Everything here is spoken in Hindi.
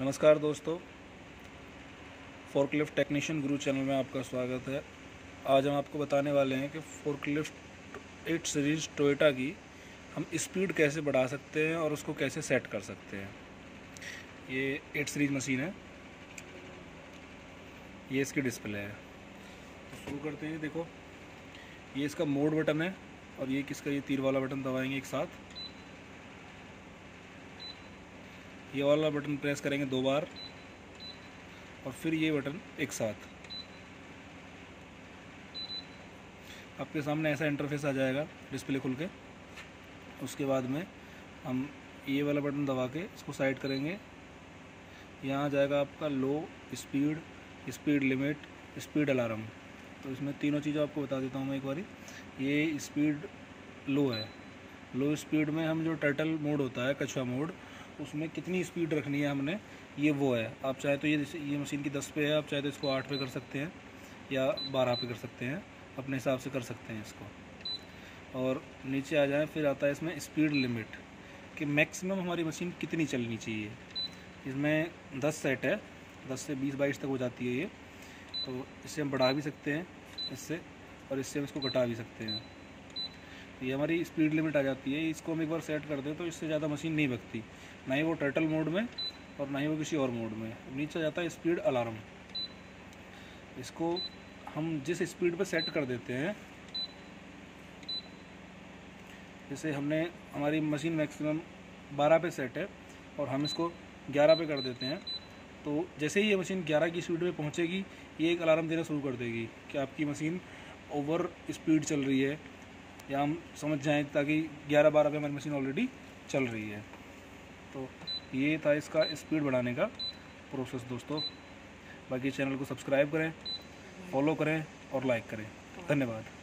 नमस्कार दोस्तों फोर्कलिफ्ट टेक्नीशियन गुरु चैनल में आपका स्वागत है। आज हम आपको बताने वाले हैं कि फोर्कलिफ्ट एट सीरीज़ टोयोटा की हम स्पीड कैसे बढ़ा सकते हैं और उसको कैसे सेट कर सकते हैं। ये एट सीरीज़ मशीन है। ये इसकी डिस्प्ले है। तो शुरू करते हैं, देखो। ये इसका मोड बटन है और ये किसका, ये तीर वाला बटन दबाएँगे एक साथ। ये वाला बटन प्रेस करेंगे दो बार, और फिर ये बटन एक साथ। आपके सामने ऐसा इंटरफेस आ जाएगा डिस्प्ले खुल के। उसके बाद में हम ये वाला बटन दबा के इसको साइड करेंगे। यहाँ आ जाएगा आपका low speed speed limit speed alarm तो इसमें तीनों चीज़ें आपको बता देता हूँ मैं एक बारी। ये स्पीड लो है। लो स्पीड में हम जो टर्टल मोड होता है, कछुआ मोड उसमें कितनी स्पीड रखनी है हमने, ये वो है। आप चाहे तो ये ये मशीन की दस पे है, आप चाहे तो इसको आठ पे कर सकते हैं, या बारह पे कर सकते हैं, अपने हिसाब से कर सकते हैं इसको। और नीचे आ जाए, फिर आता है इसमें स्पीड लिमिट कि मैक्सिमम हमारी मशीन कितनी चलनी चाहिए। इसमें दस सेट है, दस से बीस, बाईस तक हो जाती है ये। तो इससे हम बढ़ा भी सकते हैं, इससे, और इससे हम इसको घटा भी सकते हैं। ये हमारी स्पीड लिमिट आ जाती है। इसको हम एक बार सेट कर दें तो इससे ज़्यादा मशीन नहीं बकती ना ही वो टर्टल मोड में और ना ही वो किसी और मोड में। नीचे जाता है स्पीड अलार्म इसको हम जिस स्पीड पर सेट कर देते हैं, जैसे हमने हमारी मशीन मैक्सिमम 12 पे सेट है और हम इसको 11 पे कर देते हैं तो जैसे ही ये मशीन 11 की स्पीड पे पहुंचेगी, ये एक अलार्म देना शुरू कर देगी कि आपकी मशीन ओवर स्पीड चल रही है। या हम समझ जाएँ ताकि 11 बारह पे हमारी मशीन ऑलरेडी चल रही है। तो ये था इसका स्पीड बढ़ाने का प्रोसेस दोस्तों। बाकी चैनल को सब्सक्राइब करें फॉलो करें और लाइक करें। धन्यवाद।